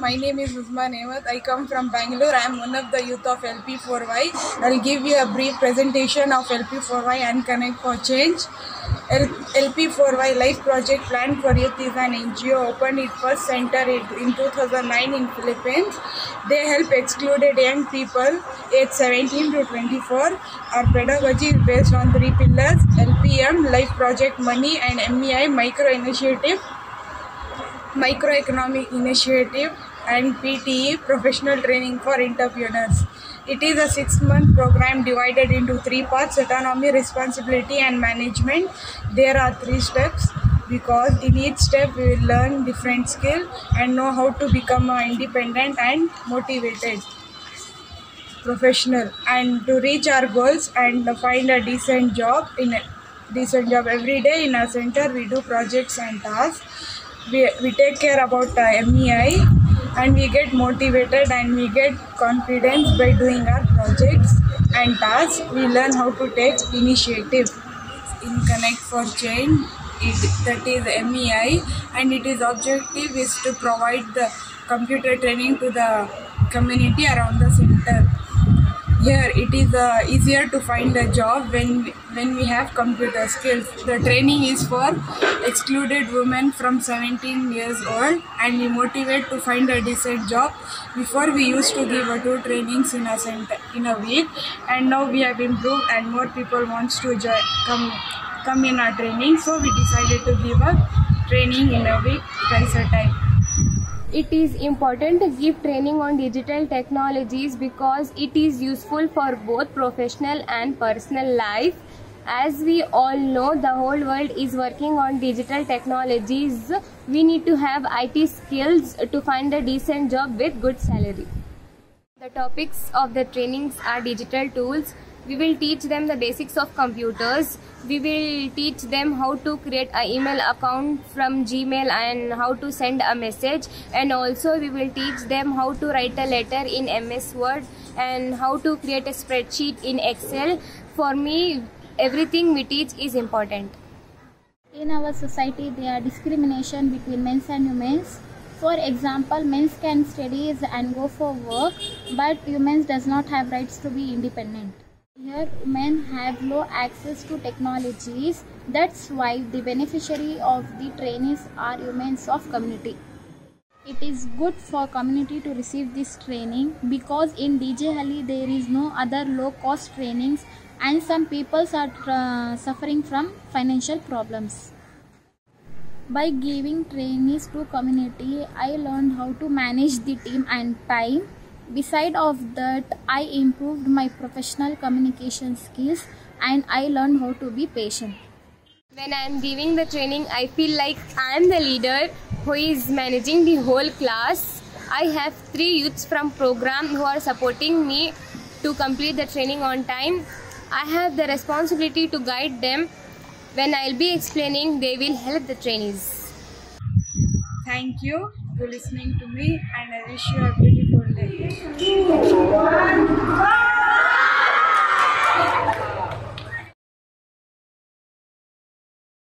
My name is Usman Ahmed. I come from Bangalore. I am one of the youth of LP4Y. I'll give you a brief presentation of LP4Y and Connect for Change. LP4Y Life Project Plan for Youth is an NGO opened its first center in in 2009 in Philippines. They help excluded young people aged 17 to 24. Our pedagogy is based on three pillars: LPM, Life Project Money, and MEI Micro Initiative microeconomic initiative and PTE professional training for entrepreneurs. It is a six month program divided into three parts autonomy, responsibility, and management. There are three steps because in each step we will learn different skill and know how to become independent and motivated professional and to reach our goals and find a decent job in a decent job every day in our center we do projects and tasks we, we take care about uh, MEI and we get motivated and we get confidence by doing our projects and tasks. We learn how to take initiative. In connect for change it, that is MEI and it is objective is to provide the computer training to the community around the center here it is uh, easier to find a job when when we have computer skills. The training is for excluded women from 17 years old and we motivate to find a decent job before we used to give uh, two trainings in a center in a week. And now we have improved and more people wants to join come come in our training so we decided to give a training in a week twice a time It is important to give training on digital technologies because it is useful for both professional and personal life. As we all know, the whole world is working on digital technologies. We need to have IT skills to find a decent job with good salary. The topics of the trainings are digital tools. We will teach them the basics of computers. We will teach them how to create an email account from Gmail and how to send a message. And also, we will teach them how to write a letter in MS Word and how to create a spreadsheet in Excel. For me, everything we teach is important. In our society, there are discrimination between men and women. For example, men can study and go for work, but women does not have rights to be independent. Here, women have low access to technologies. That's why the beneficiary of the trainees are women of community. It is good for community to receive this training because in DJ Halli there is no other low cost trainings and some people are uh, suffering from financial problems. By giving trainees to community, I learned how to manage the team and time. Beside of that, I improved my professional communication skills and I learned how to be patient. When I am giving the training, I feel like I am the leader who is managing the whole class. I have three youths from program who are supporting me to complete the training on time. I have the responsibility to guide them. When I'll be explaining, they will help the trainees. Thank you for listening to me and I wish you a beautiful day.